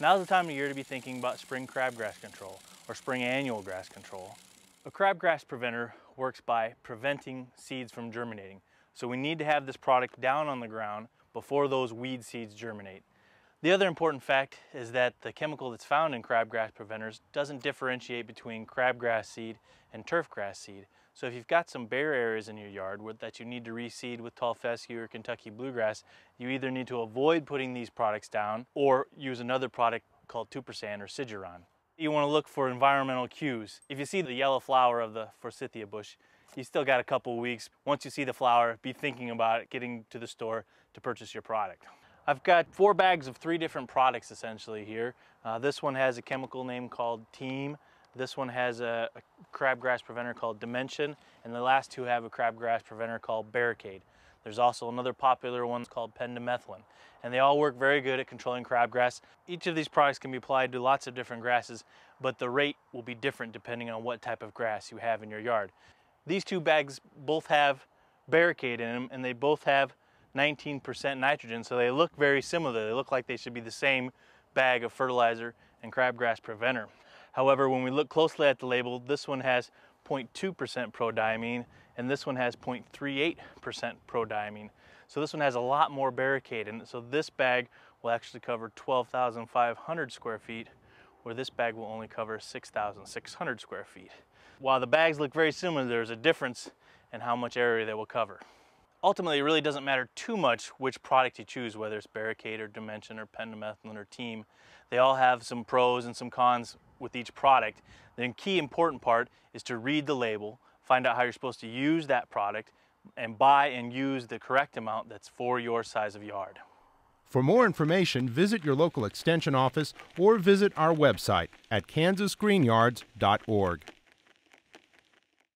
Now's the time of year to be thinking about spring crabgrass control or spring annual grass control. A crabgrass preventer works by preventing seeds from germinating. So we need to have this product down on the ground before those weed seeds germinate. The other important fact is that the chemical that's found in crabgrass preventers doesn't differentiate between crabgrass seed and turfgrass seed. So if you've got some bare areas in your yard that you need to reseed with tall fescue or Kentucky bluegrass, you either need to avoid putting these products down or use another product called Tupersan or Siduron. You want to look for environmental cues. If you see the yellow flower of the forsythia bush, you still got a couple weeks. Once you see the flower, be thinking about it, getting to the store to purchase your product. I've got four bags of three different products essentially here. Uh, this one has a chemical name called Team. This one has a, a, crabgrass preventer called Dimension, and the last two have a crabgrass preventer called Barricade. There's also another popular one called pendimethalin, and they all work very good at controlling crabgrass. Each of these products can be applied to lots of different grasses, but the rate will be different depending on what type of grass you have in your yard. These two bags both have Barricade in them, and they both have 19% nitrogen, so they look very similar. They look like they should be the same bag of fertilizer and crabgrass preventer. However, when we look closely at the label, this one has 0.2% prodiamine and this one has 0.38% prodiamine. So this one has a lot more barricade in it. So this bag will actually cover 12,500 square feet where this bag will only cover 6,600 square feet. While the bags look very similar, there's a difference in how much area they will cover ultimately it really doesn't matter too much which product you choose, whether it's Barricade or Dimension or Pendimethalin or Team. They all have some pros and some cons with each product. The key important part is to read the label, find out how you're supposed to use that product, and buy and use the correct amount that's for your size of yard. For more information, visit your local extension office or visit our website at kansasgreenyards.org.